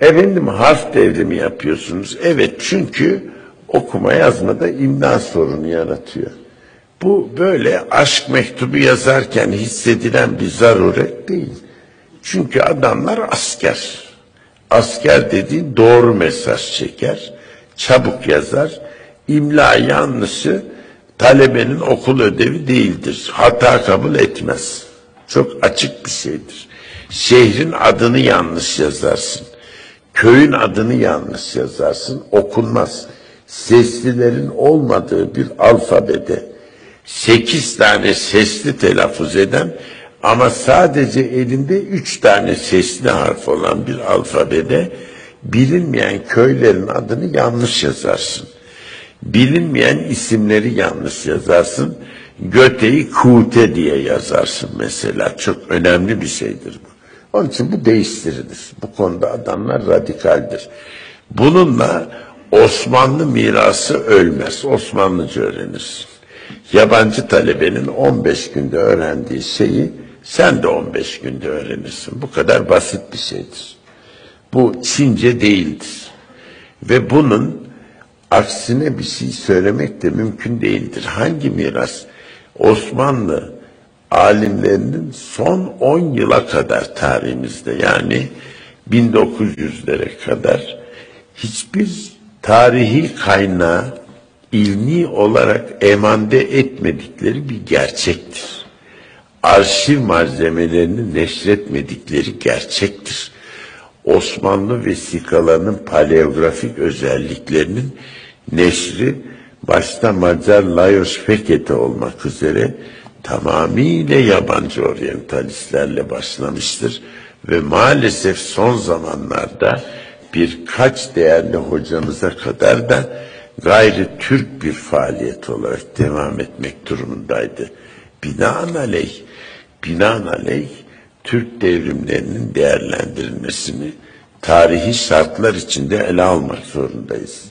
Efendim harf devrimi yapıyorsunuz. Evet çünkü okuma yazmada imla sorunu yaratıyor. Bu böyle aşk mektubu yazarken hissedilen bir zaruret değil. Çünkü adamlar asker. Asker dediğin doğru mesaj çeker, çabuk yazar. İmla yanlışı talebenin okul ödevi değildir. Hata kabul etmez. Çok açık bir şeydir. Şehrin adını yanlış yazarsın. Köyün adını yanlış yazarsın. Okunmaz. Seslilerin olmadığı bir alfabede sekiz tane sesli telaffuz eden ama sadece elinde üç tane sesli harf olan bir alfabede bilinmeyen köylerin adını yanlış yazarsın. Bilinmeyen isimleri yanlış yazarsın. Göte'yi Kute diye yazarsın mesela. Çok önemli bir şeydir bu. Onun için bu değiştirilir. Bu konuda adamlar radikaldir. Bununla Osmanlı mirası ölmez. Osmanlıca öğrenirsin. Yabancı talebenin 15 günde öğrendiği şeyi sen de 15 günde öğrenirsin. Bu kadar basit bir şeydir. Bu Çince değildir. Ve bunun aksine bir şey söylemek de mümkün değildir. Hangi miras? Osmanlı alimlerinin son 10 yıla kadar tarihimizde yani 1900'lere kadar hiçbir tarihi kaynağı ilmi olarak emande etmedikleri bir gerçektir. Arşiv malzemelerini neşretmedikleri gerçektir. Osmanlı vesikalarının paleografik özelliklerinin neşri başta Macar Lajos Fekete olmak üzere tamamıyla yabancı oryantalistlerle başlamıştır ve maalesef son zamanlarda birkaç değerli hocamıza kadar da gayri Türk bir faaliyet olarak devam etmek durumundaydı. Binaenaleyh, binaenaleyh Türk devrimlerinin değerlendirilmesini tarihi şartlar içinde ele almak zorundayız.